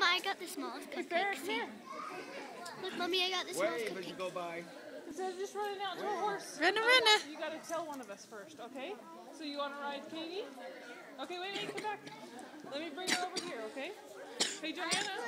Mama, I got the smallest Hey, cupcake. here. Look, Mommy, I got the smallest Wave you go by. Instead of just running out to a horse. Runna, runna. You gotta tell one of us first, okay? So you wanna ride Katie? Okay, wait, wait, come back. Let me bring her over here, okay? Hey, Joanna.